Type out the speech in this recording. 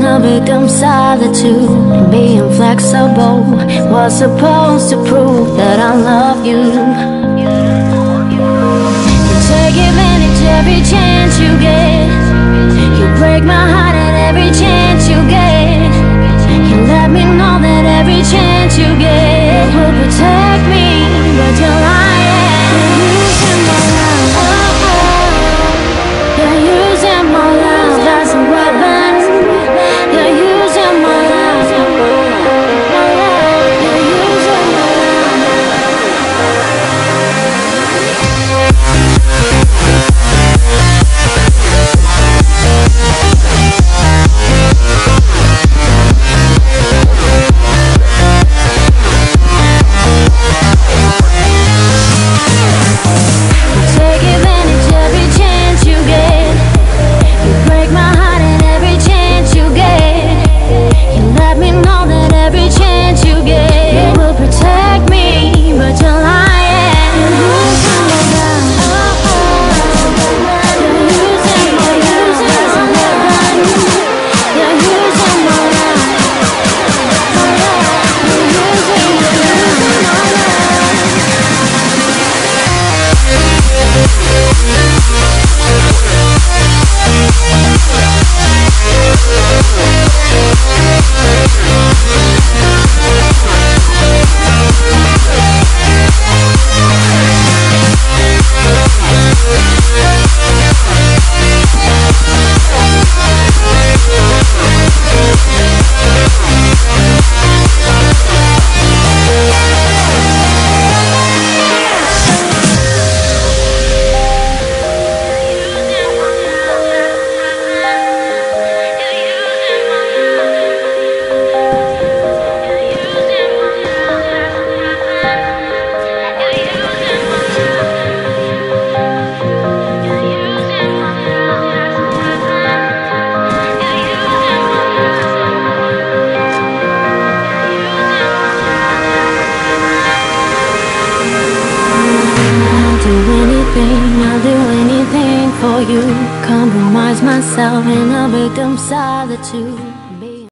when I become solitude and being flexible was supposed to prove that I love you. You take advantage every chance you get. You break my heart. you, compromise myself in a victim solitude.